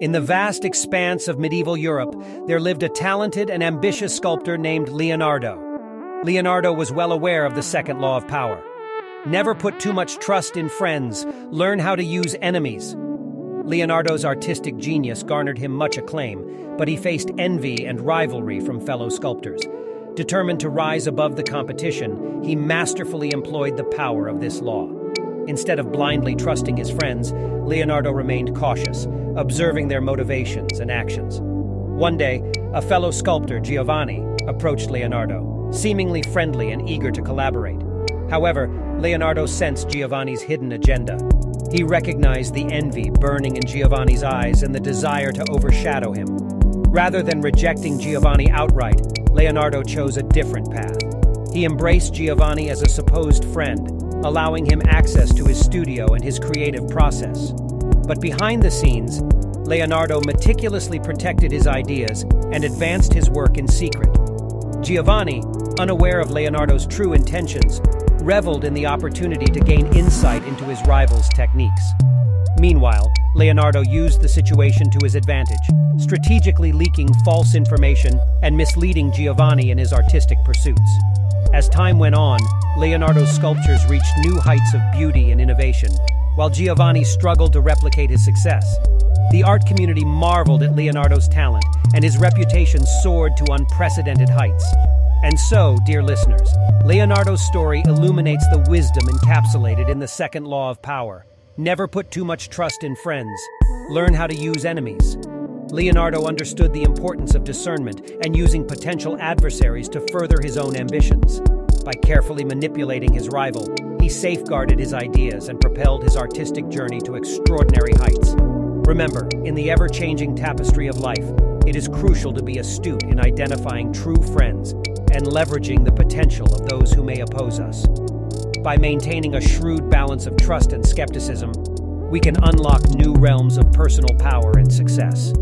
In the vast expanse of medieval Europe, there lived a talented and ambitious sculptor named Leonardo. Leonardo was well aware of the second law of power. Never put too much trust in friends, learn how to use enemies. Leonardo's artistic genius garnered him much acclaim, but he faced envy and rivalry from fellow sculptors. Determined to rise above the competition, he masterfully employed the power of this law. Instead of blindly trusting his friends, Leonardo remained cautious, observing their motivations and actions. One day, a fellow sculptor, Giovanni, approached Leonardo, seemingly friendly and eager to collaborate. However, Leonardo sensed Giovanni's hidden agenda. He recognized the envy burning in Giovanni's eyes and the desire to overshadow him. Rather than rejecting Giovanni outright, Leonardo chose a different path. He embraced Giovanni as a supposed friend, allowing him access to his studio and his creative process. But behind the scenes, Leonardo meticulously protected his ideas and advanced his work in secret. Giovanni, unaware of Leonardo's true intentions, reveled in the opportunity to gain insight into his rival's techniques. Meanwhile, Leonardo used the situation to his advantage, strategically leaking false information and misleading Giovanni in his artistic pursuits. As time went on, Leonardo's sculptures reached new heights of beauty and innovation, while Giovanni struggled to replicate his success. The art community marveled at Leonardo's talent, and his reputation soared to unprecedented heights. And so, dear listeners, Leonardo's story illuminates the wisdom encapsulated in the second law of power. Never put too much trust in friends. Learn how to use enemies. Leonardo understood the importance of discernment and using potential adversaries to further his own ambitions. By carefully manipulating his rival, he safeguarded his ideas and propelled his artistic journey to extraordinary heights. Remember, in the ever-changing tapestry of life, it is crucial to be astute in identifying true friends and leveraging the potential of those who may oppose us. By maintaining a shrewd balance of trust and skepticism, we can unlock new realms of personal power and success.